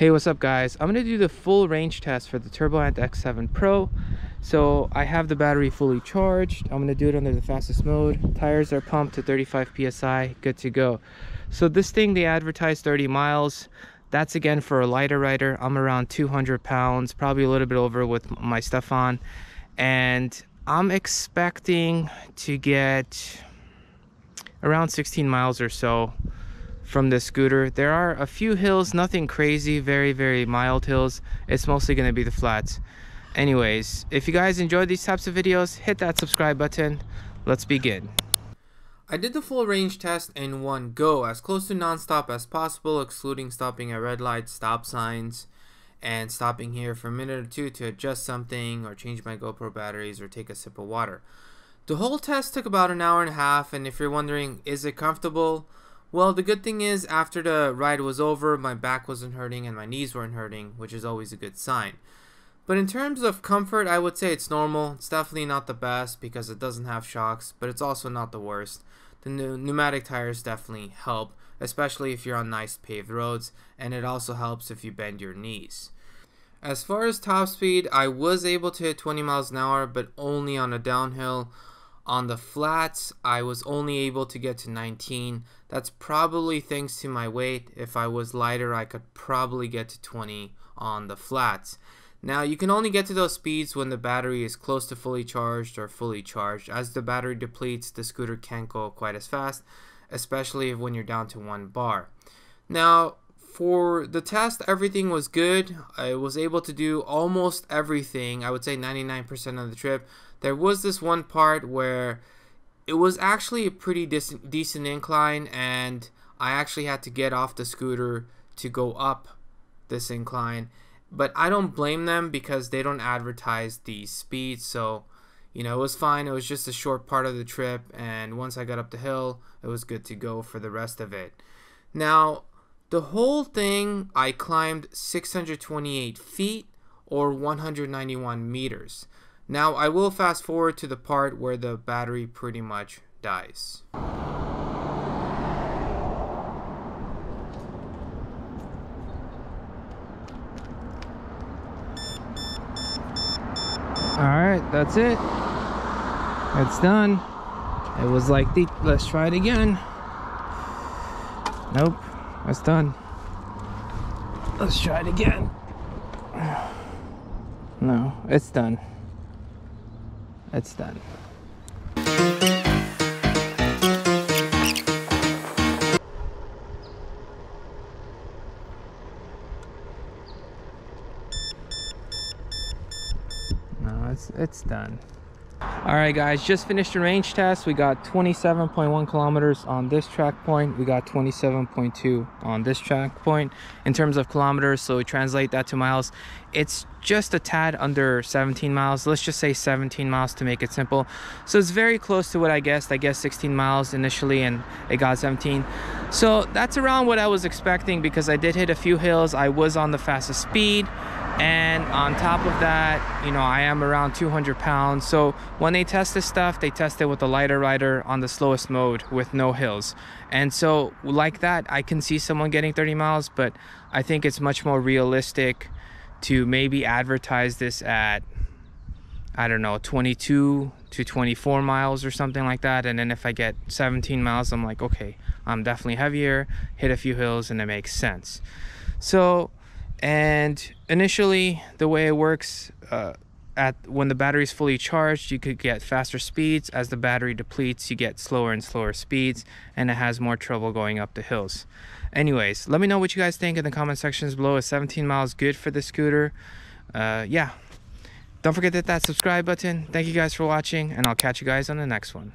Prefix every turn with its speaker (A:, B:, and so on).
A: Hey, what's up guys? I'm gonna do the full range test for the Turboant X7 Pro. So I have the battery fully charged. I'm gonna do it under the fastest mode. Tires are pumped to 35 PSI, good to go. So this thing, they advertise 30 miles. That's again for a lighter rider. I'm around 200 pounds, probably a little bit over with my stuff on. And I'm expecting to get around 16 miles or so from the scooter. There are a few hills, nothing crazy, very, very mild hills. It's mostly gonna be the flats. Anyways, if you guys enjoyed these types of videos, hit that subscribe button. Let's begin. I did the full range test in one go, as close to non-stop as possible, excluding stopping at red lights, stop signs, and stopping here for a minute or two to adjust something or change my GoPro batteries or take a sip of water. The whole test took about an hour and a half, and if you're wondering, is it comfortable? Well, the good thing is, after the ride was over, my back wasn't hurting and my knees weren't hurting, which is always a good sign. But in terms of comfort, I would say it's normal. It's definitely not the best because it doesn't have shocks, but it's also not the worst. The pneumatic tires definitely help, especially if you're on nice paved roads, and it also helps if you bend your knees. As far as top speed, I was able to hit 20 miles an hour, but only on a downhill. On the flats, I was only able to get to 19. That's probably thanks to my weight. If I was lighter, I could probably get to 20 on the flats. Now, you can only get to those speeds when the battery is close to fully charged or fully charged. As the battery depletes, the scooter can't go quite as fast, especially when you're down to one bar. Now, for the test, everything was good. I was able to do almost everything. I would say 99% of the trip. There was this one part where it was actually a pretty decent, decent incline, and I actually had to get off the scooter to go up this incline. But I don't blame them because they don't advertise the speed. So, you know, it was fine. It was just a short part of the trip. And once I got up the hill, it was good to go for the rest of it. Now, the whole thing, I climbed 628 feet or 191 meters. Now I will fast forward to the part where the battery pretty much dies. Alright, that's it. It's done. It was like the, let's try it again. Nope, that's done. Let's try it again. No, it's done it's done. No, it's it's done all right guys just finished the range test. We got 27.1 kilometers on this track point. We got 27.2 on this track point in terms of kilometers. So we translate that to miles. It's just a tad under 17 miles. Let's just say 17 miles to make it simple. So it's very close to what i guessed. I guess 16 miles initially and it got 17 so that's around what i was expecting because i did hit a few hills. I was on the fastest speed and on top of that you know i am around 200 pounds. So when they test this stuff they test it with a lighter rider on the slowest mode with no hills. And so like that i can see someone getting 30 miles but i think it's much more realistic to maybe advertise this at i don't know 22 to 24 miles or something like that. And then if i get 17 miles i'm like okay i'm definitely heavier hit a few hills and it makes sense. So and initially the way it works uh, at when the battery is fully charged you could get faster speeds. As the battery depletes you get slower and slower speeds and it has more trouble going up the hills. Anyways let me know what you guys think in the comment sections below. Is 17 miles good for the scooter? Uh, yeah. Don't forget to hit that subscribe button. Thank you guys for watching and i'll catch you guys on the next one